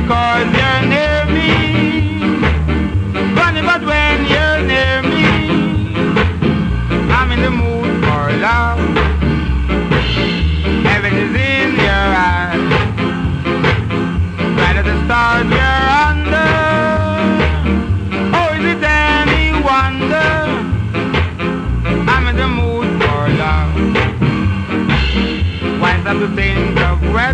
because you're near me. Funny, but when you're near me, I'm in the mood for love. Heaven is in your eyes. Right at the stars you're under. Oh, is it any wonder? I'm in the mood for love. Why up the things of weather.